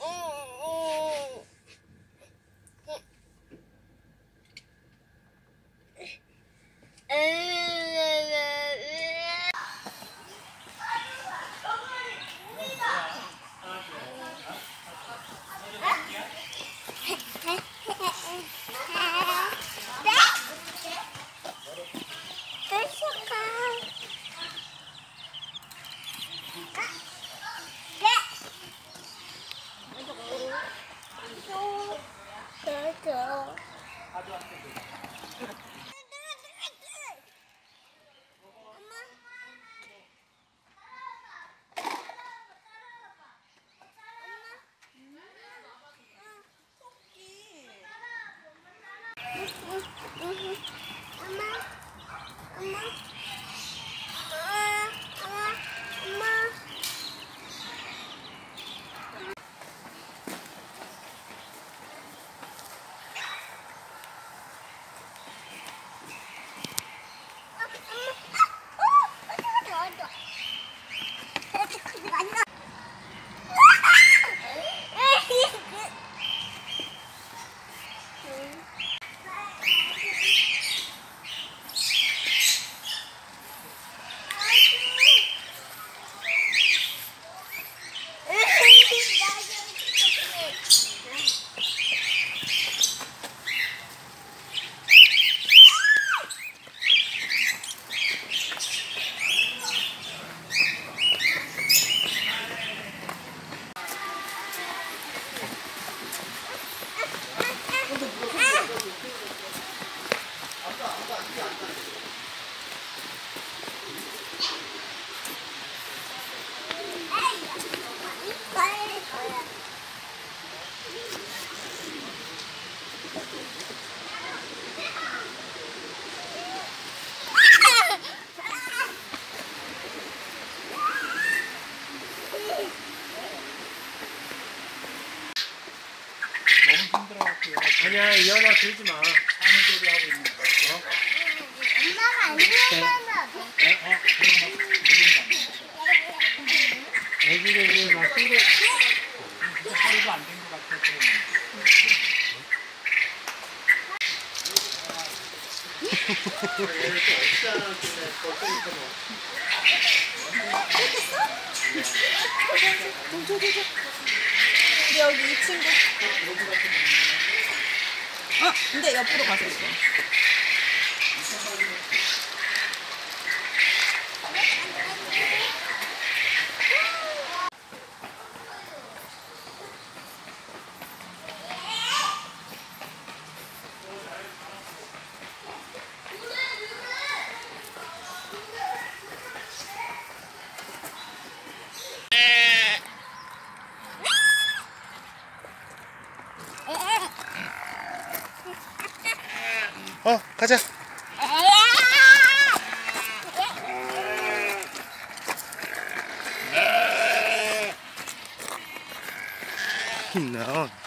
Oh! 너무 힘 들어갖고요. 아니야 이현아 들지 마. 하는 소리 하고 있는 거. 어? 엄마가 안 들어가면 어? 어? 애기들이 막 힘들. 하루도 안 된 것 같아서. 우리 여기 이 친구. 아, 근데 옆으로 가서 있어. 어 가자. No.